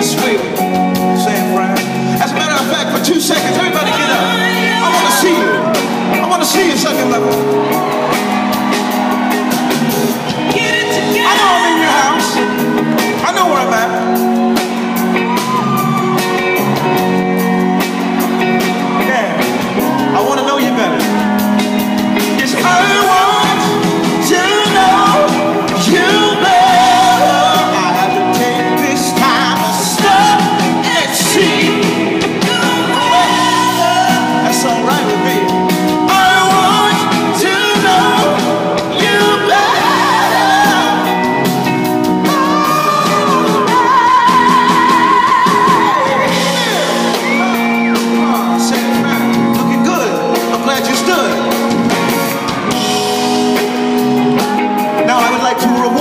As a matter of fact, for two seconds, everybody get up. I want to see you. I want to see you, second level. good. Now I would like to reward